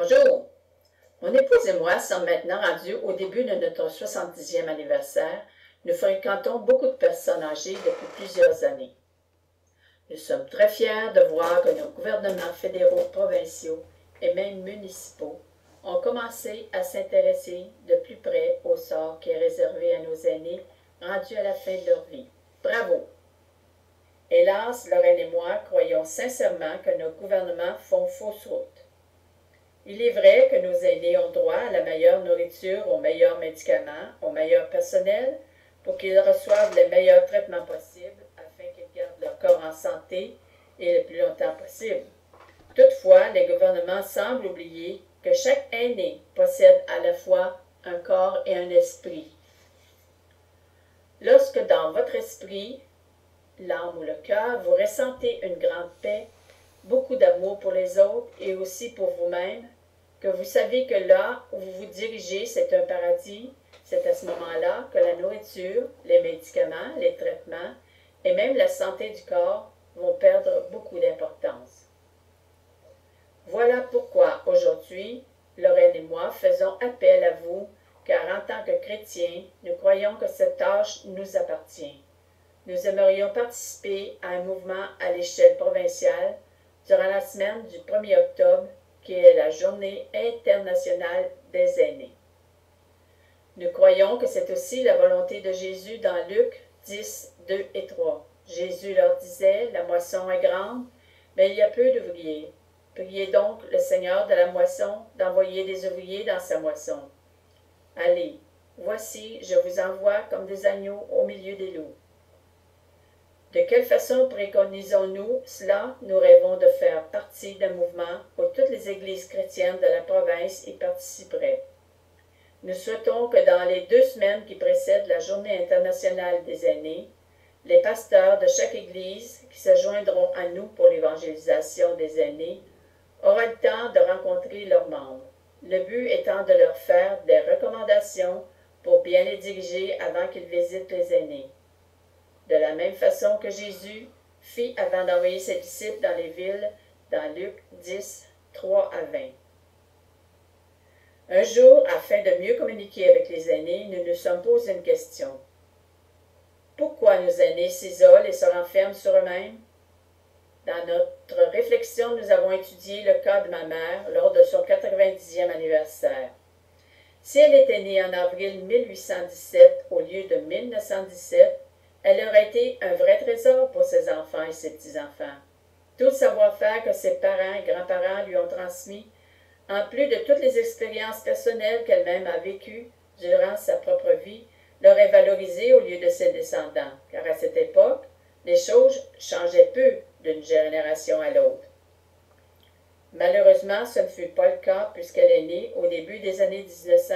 Bonjour. Mon épouse et moi sommes maintenant rendus au début de notre 70e anniversaire. Nous fréquentons beaucoup de personnes âgées depuis plusieurs années. Nous sommes très fiers de voir que nos gouvernements fédéraux, provinciaux et même municipaux ont commencé à s'intéresser de plus près au sort qui est réservé à nos aînés rendus à la fin de leur vie. Bravo! Hélas, Lorraine et moi croyons sincèrement que nos gouvernements font fausse route. Il est vrai que nos aînés ont droit à la meilleure nourriture, aux meilleurs médicaments, au meilleur personnel, pour qu'ils reçoivent les meilleurs traitements possibles afin qu'ils gardent leur corps en santé et le plus longtemps possible. Toutefois, les gouvernements semblent oublier que chaque aîné possède à la fois un corps et un esprit. Lorsque dans votre esprit, l'âme ou le cœur, vous ressentez une grande paix, beaucoup d'amour pour les autres et aussi pour vous-même, que vous savez que là où vous vous dirigez, c'est un paradis, c'est à ce moment-là que la nourriture, les médicaments, les traitements et même la santé du corps vont perdre beaucoup d'importance. Voilà pourquoi aujourd'hui, Lorraine et moi faisons appel à vous, car en tant que chrétiens, nous croyons que cette tâche nous appartient. Nous aimerions participer à un mouvement à l'échelle provinciale durant la semaine du 1er octobre, qui est la Journée internationale des aînés. Nous croyons que c'est aussi la volonté de Jésus dans Luc 10, 2 et 3. Jésus leur disait, La moisson est grande, mais il y a peu d'ouvriers. Priez donc le Seigneur de la moisson d'envoyer des ouvriers dans sa moisson. Allez, voici, je vous envoie comme des agneaux au milieu des loups. De quelle façon préconisons-nous cela? Nous rêvons de faire partie d'un mouvement où toutes les églises chrétiennes de la province y participeraient. Nous souhaitons que dans les deux semaines qui précèdent la Journée internationale des aînés, les pasteurs de chaque église qui se joindront à nous pour l'évangélisation des aînés auront le temps de rencontrer leurs membres, le but étant de leur faire des recommandations pour bien les diriger avant qu'ils visitent les aînés de la même façon que Jésus fit avant d'envoyer ses disciples dans les villes, dans Luc 10, 3 à 20. Un jour, afin de mieux communiquer avec les aînés, nous nous sommes posé une question. Pourquoi nos aînés s'isolent et se renferment sur eux-mêmes? Dans notre réflexion, nous avons étudié le cas de ma mère lors de son 90e anniversaire. Si elle était née en avril 1817 au lieu de 1917, elle aurait été un vrai trésor pour ses enfants et ses petits-enfants. Tout le savoir-faire que ses parents et grands-parents lui ont transmis, en plus de toutes les expériences personnelles qu'elle-même a vécues durant sa propre vie, l'aurait valorisé au lieu de ses descendants, car à cette époque, les choses changeaient peu d'une génération à l'autre. Malheureusement, ce ne fut pas le cas puisqu'elle est née au début des années 1900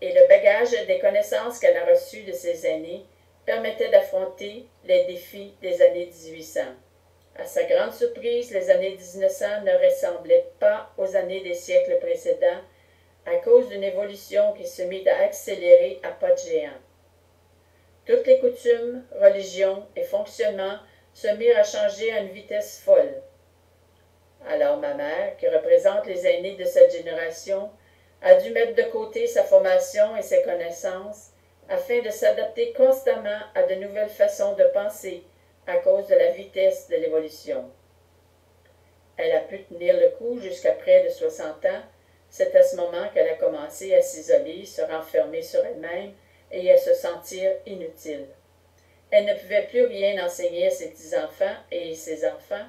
et le bagage des connaissances qu'elle a reçues de ses aînés permettait d'affronter les défis des années 1800. À sa grande surprise, les années 1900 ne ressemblaient pas aux années des siècles précédents à cause d'une évolution qui se mit à accélérer à pas de géant. Toutes les coutumes, religions et fonctionnements se mirent à changer à une vitesse folle. Alors ma mère, qui représente les aînés de cette génération, a dû mettre de côté sa formation et ses connaissances afin de s'adapter constamment à de nouvelles façons de penser à cause de la vitesse de l'évolution. Elle a pu tenir le coup jusqu'à près de 60 ans. C'est à ce moment qu'elle a commencé à s'isoler, se renfermer sur elle-même et à se sentir inutile. Elle ne pouvait plus rien enseigner à ses petits-enfants et ses enfants.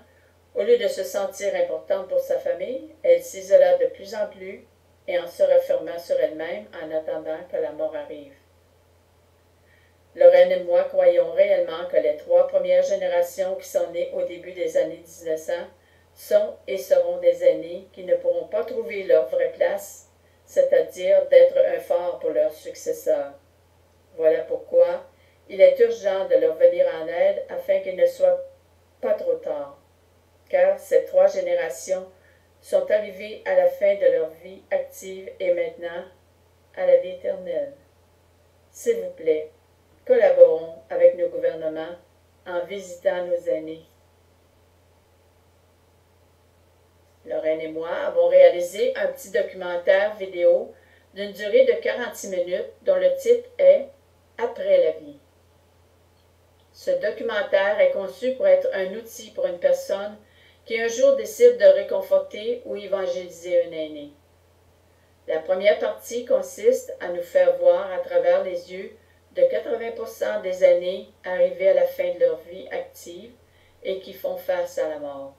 Au lieu de se sentir importante pour sa famille, elle s'isola de plus en plus et en se refermant sur elle-même en attendant que la mort arrive. Lorraine et moi croyons réellement que les trois premières générations qui sont nées au début des années 1900 sont et seront des aînés qui ne pourront pas trouver leur vraie place, c'est-à-dire d'être un phare pour leurs successeurs. Voilà pourquoi il est urgent de leur venir en aide afin qu'il ne soit pas trop tard, car ces trois générations sont arrivées à la fin de leur vie active et maintenant à la vie éternelle. S'il vous plaît, Collaborons avec nos gouvernements en visitant nos aînés. Lorraine et moi avons réalisé un petit documentaire vidéo d'une durée de 46 minutes dont le titre est Après la vie. Ce documentaire est conçu pour être un outil pour une personne qui un jour décide de réconforter ou évangéliser un aîné. La première partie consiste à nous faire voir à travers les yeux de 80% des aînés arrivés à la fin de leur vie active et qui font face à la mort.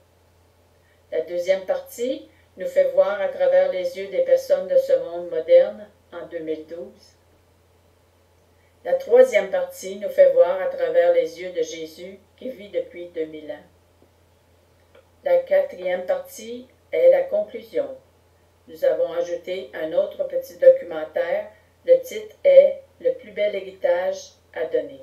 La deuxième partie nous fait voir à travers les yeux des personnes de ce monde moderne en 2012. La troisième partie nous fait voir à travers les yeux de Jésus qui vit depuis 2000 ans. La quatrième partie est la conclusion. Nous avons ajouté un autre petit documentaire. Le titre est plus bel héritage à donner.